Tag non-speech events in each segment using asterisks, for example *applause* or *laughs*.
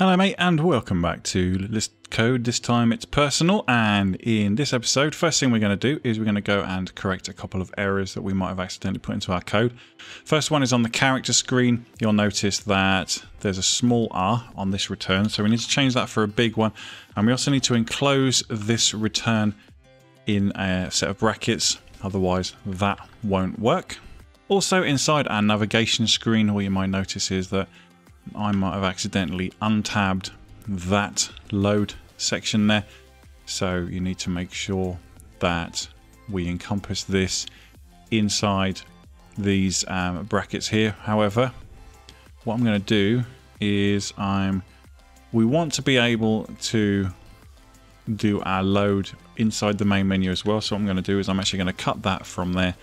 Hello mate and welcome back to Let's Code. This time it's personal and in this episode first thing we're going to do is we're going to go and correct a couple of errors that we might have accidentally put into our code. First one is on the character screen. You'll notice that there's a small r on this return so we need to change that for a big one and we also need to enclose this return in a set of brackets otherwise that won't work. Also inside our navigation screen all you might notice is that I might have accidentally untabbed that load section there. So you need to make sure that we encompass this inside these um, brackets here. However, what I'm going to do is I'm we want to be able to do our load inside the main menu as well. So what I'm going to do is I'm actually going to cut that from there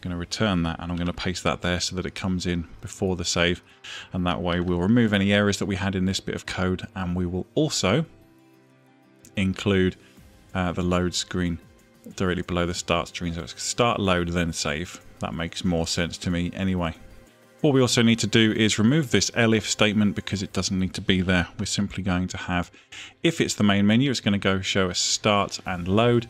going to return that and I'm going to paste that there so that it comes in before the save. And that way we'll remove any errors that we had in this bit of code and we will also include uh, the load screen directly below the start screen. So it's start load then save. That makes more sense to me anyway. What we also need to do is remove this elif statement because it doesn't need to be there. We're simply going to have if it's the main menu it's going to go show us start and load.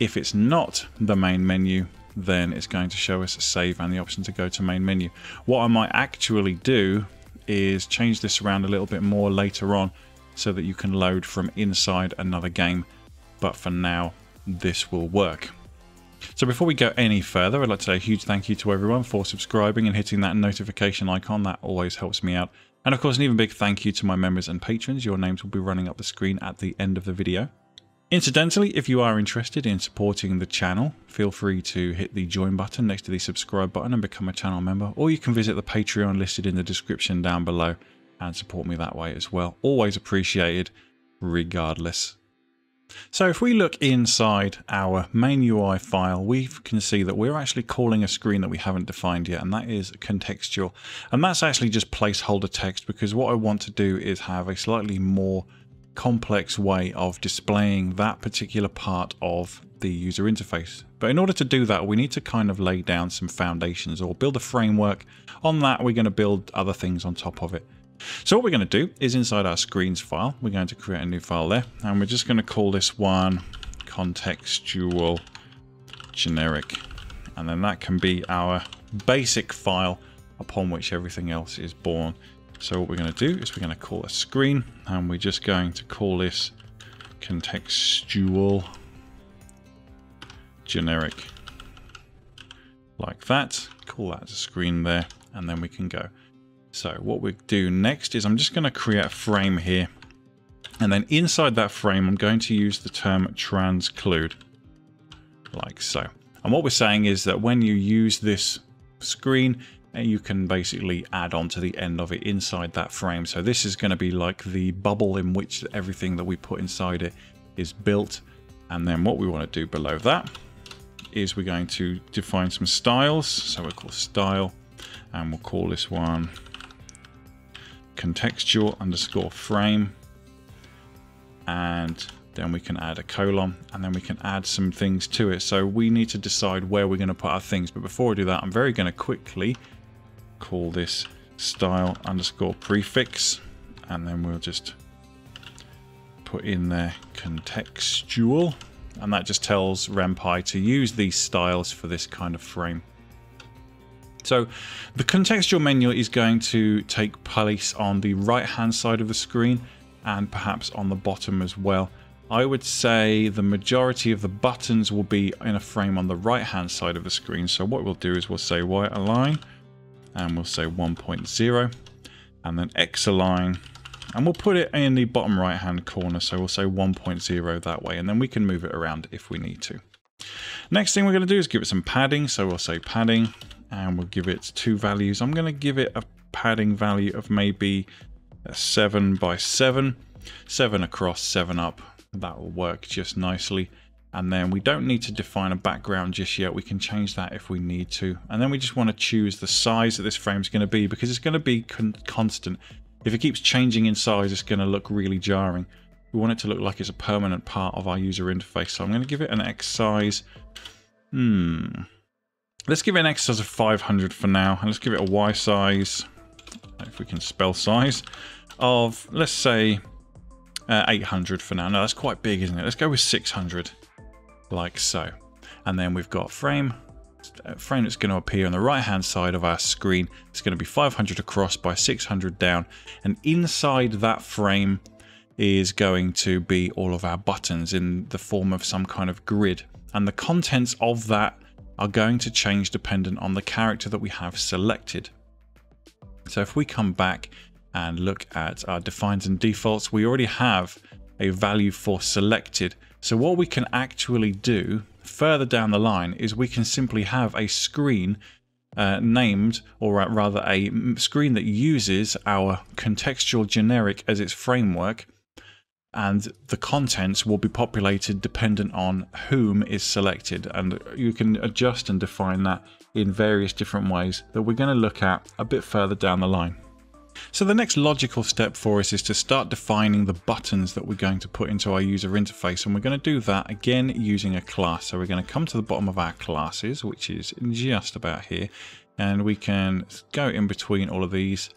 If it's not the main menu then it's going to show us save and the option to go to main menu. What I might actually do is change this around a little bit more later on so that you can load from inside another game. But for now, this will work. So before we go any further, I'd like to say a huge thank you to everyone for subscribing and hitting that notification icon. That always helps me out. And of course, an even big thank you to my members and patrons. Your names will be running up the screen at the end of the video. Incidentally, if you are interested in supporting the channel, feel free to hit the join button next to the subscribe button and become a channel member, or you can visit the Patreon listed in the description down below and support me that way as well. Always appreciated, regardless. So if we look inside our main UI file, we can see that we're actually calling a screen that we haven't defined yet, and that is contextual. And that's actually just placeholder text because what I want to do is have a slightly more complex way of displaying that particular part of the user interface. But in order to do that, we need to kind of lay down some foundations or build a framework. On that, we're going to build other things on top of it. So what we're going to do is inside our screens file, we're going to create a new file there, and we're just going to call this one contextual generic. And then that can be our basic file upon which everything else is born. So what we're going to do is we're going to call a screen and we're just going to call this contextual generic like that. Call that a screen there and then we can go. So what we do next is I'm just going to create a frame here and then inside that frame I'm going to use the term transclude like so. And what we're saying is that when you use this screen you can basically add on to the end of it inside that frame. So this is going to be like the bubble in which everything that we put inside it is built. And then what we want to do below that is we're going to define some styles. So we'll call style and we'll call this one contextual underscore frame. And then we can add a colon and then we can add some things to it. So we need to decide where we're going to put our things. But before we do that, I'm very going to quickly call this style underscore prefix and then we'll just put in there contextual and that just tells RenPy to use these styles for this kind of frame. So the contextual menu is going to take place on the right hand side of the screen and perhaps on the bottom as well. I would say the majority of the buttons will be in a frame on the right hand side of the screen. So what we'll do is we'll say Y align and we'll say 1.0 and then X align and we'll put it in the bottom right hand corner so we'll say 1.0 that way and then we can move it around if we need to. Next thing we're going to do is give it some padding so we'll say padding and we'll give it two values. I'm going to give it a padding value of maybe a 7 by 7, 7 across, 7 up. That will work just nicely and then we don't need to define a background just yet. We can change that if we need to. And then we just want to choose the size that this frame is going to be because it's going to be con constant. If it keeps changing in size it's going to look really jarring. We want it to look like it's a permanent part of our user interface. So I'm going to give it an X size. Hmm. Let's give it an X size of 500 for now and let's give it a Y size if we can spell size of, let's say, uh, 800 for now. No, that's quite big, isn't it? Let's go with 600, like so. And then we've got frame, frame that's going to appear on the right hand side of our screen. It's going to be 500 across by 600 down. And inside that frame is going to be all of our buttons in the form of some kind of grid. And the contents of that are going to change dependent on the character that we have selected. So if we come back and look at our defines and defaults, we already have a value for selected. So what we can actually do further down the line is we can simply have a screen uh, named, or rather a screen that uses our contextual generic as its framework and the contents will be populated dependent on whom is selected and you can adjust and define that in various different ways that we're going to look at a bit further down the line. So the next logical step for us is to start defining the buttons that we're going to put into our user interface and we're going to do that again using a class. So we're going to come to the bottom of our classes which is just about here and we can go in between all of these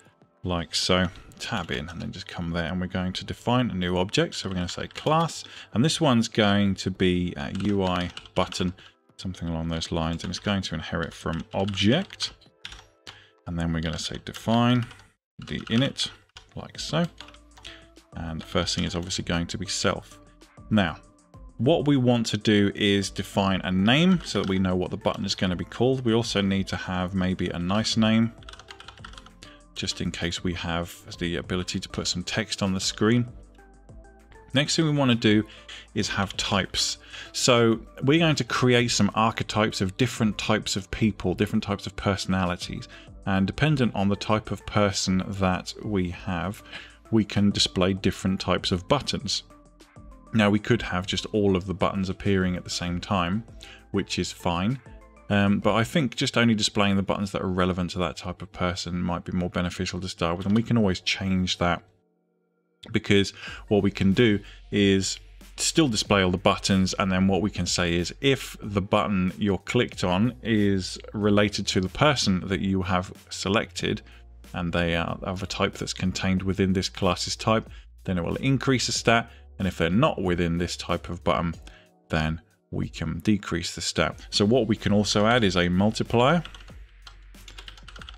like so tab in and then just come there and we're going to define a new object. So we're going to say class and this one's going to be a UI button, something along those lines. And it's going to inherit from object. And then we're going to say define the init like so. And the first thing is obviously going to be self. Now, what we want to do is define a name so that we know what the button is going to be called. We also need to have maybe a nice name just in case we have the ability to put some text on the screen. Next thing we want to do is have types. So we're going to create some archetypes of different types of people, different types of personalities. And dependent on the type of person that we have, we can display different types of buttons. Now we could have just all of the buttons appearing at the same time, which is fine. Um, but I think just only displaying the buttons that are relevant to that type of person might be more beneficial to start with. And we can always change that because what we can do is still display all the buttons and then what we can say is if the button you're clicked on is related to the person that you have selected and they are of a type that's contained within this class's type then it will increase the stat and if they're not within this type of button then we can decrease the stat. So what we can also add is a multiplier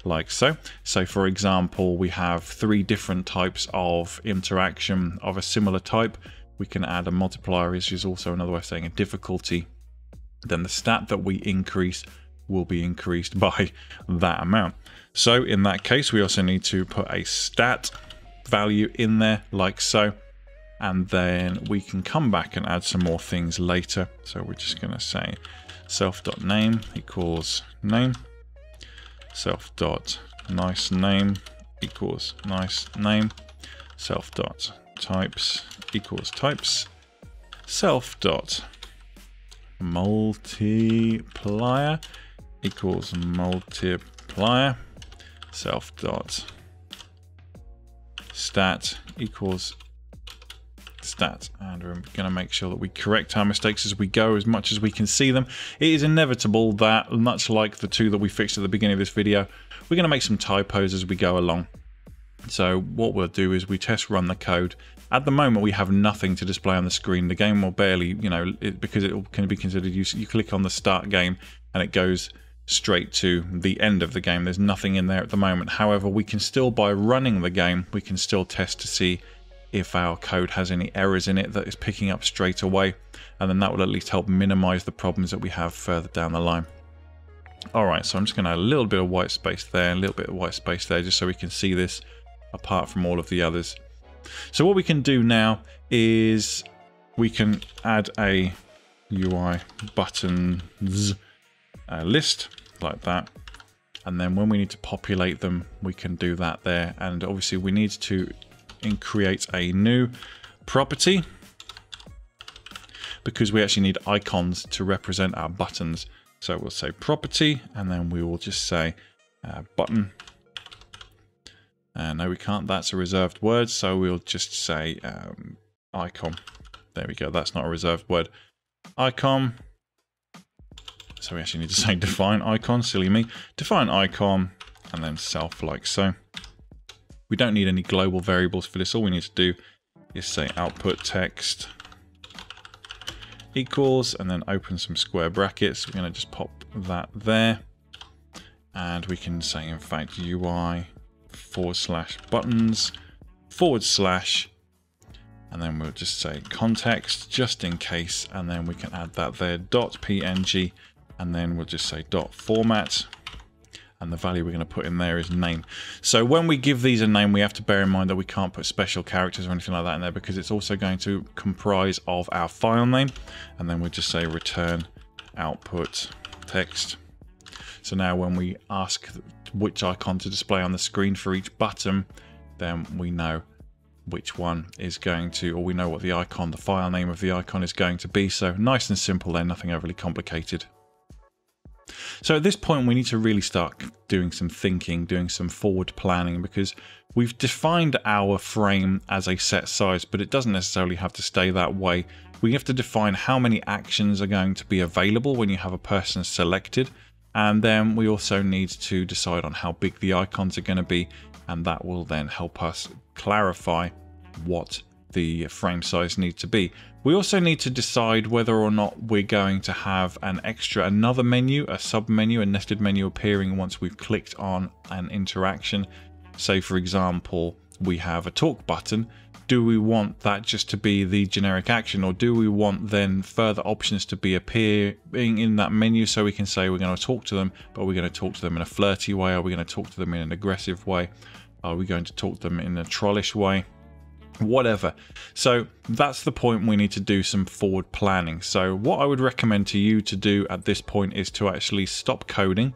like so. So for example, we have three different types of interaction of a similar type. We can add a multiplier, which is also another way of saying a difficulty. Then the stat that we increase will be increased *laughs* by that amount. So in that case, we also need to put a stat value in there like so and then we can come back and add some more things later. So we're just going to say self.name equals name, self.nice name equals nice name, self.types equals types, self dot multiplier equals multiplier, self dot stat equals stats and we're going to make sure that we correct our mistakes as we go as much as we can see them. It is inevitable that, much like the two that we fixed at the beginning of this video, we're going to make some typos as we go along. So what we'll do is we test run the code. At the moment we have nothing to display on the screen. The game will barely, you know, it, because it can be considered, you, you click on the start game and it goes straight to the end of the game. There's nothing in there at the moment. However, we can still, by running the game, we can still test to see if our code has any errors in it that is picking up straight away and then that will at least help minimize the problems that we have further down the line. Alright, so I'm just going to add a little bit of white space there, a little bit of white space there just so we can see this apart from all of the others. So what we can do now is we can add a UI buttons uh, list like that and then when we need to populate them we can do that there and obviously we need to create a new property because we actually need icons to represent our buttons. So we'll say property and then we will just say uh, button. Uh, no, we can't. That's a reserved word. So we'll just say um, icon. There we go. That's not a reserved word. Icon. So we actually need to *laughs* say define icon. Silly me. Define icon and then self like so. We don't need any global variables for this. All we need to do is say output text equals and then open some square brackets. We're going to just pop that there. And we can say, in fact, UI forward slash buttons forward slash and then we'll just say context just in case and then we can add that there dot png and then we'll just say dot format and the value we're going to put in there is name. So when we give these a name, we have to bear in mind that we can't put special characters or anything like that in there because it's also going to comprise of our file name. And then we'll just say return output text. So now when we ask which icon to display on the screen for each button, then we know which one is going to, or we know what the icon, the file name of the icon is going to be. So nice and simple there, nothing overly complicated. So at this point, we need to really start doing some thinking, doing some forward planning, because we've defined our frame as a set size, but it doesn't necessarily have to stay that way. We have to define how many actions are going to be available when you have a person selected. And then we also need to decide on how big the icons are going to be. And that will then help us clarify what the frame size needs to be. We also need to decide whether or not we're going to have an extra, another menu, a sub menu, a nested menu appearing once we've clicked on an interaction. Say for example, we have a talk button. Do we want that just to be the generic action or do we want then further options to be appearing in that menu so we can say we're going to talk to them, but we're going to talk to them in a flirty way? Are we going to talk to them in an aggressive way? Are we going to talk to them in a trollish way? whatever. So that's the point we need to do some forward planning. So what I would recommend to you to do at this point is to actually stop coding,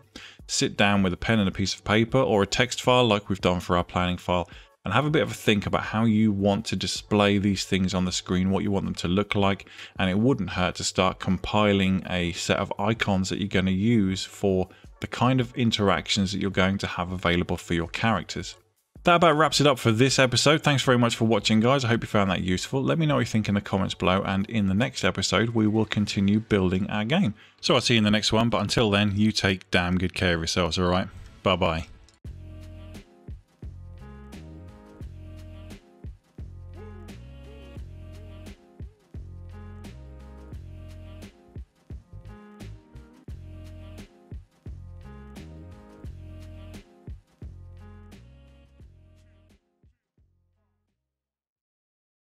sit down with a pen and a piece of paper or a text file like we've done for our planning file and have a bit of a think about how you want to display these things on the screen, what you want them to look like, and it wouldn't hurt to start compiling a set of icons that you're going to use for the kind of interactions that you're going to have available for your characters. That about wraps it up for this episode. Thanks very much for watching, guys. I hope you found that useful. Let me know what you think in the comments below, and in the next episode, we will continue building our game. So I'll see you in the next one, but until then, you take damn good care of yourselves, alright? Bye bye.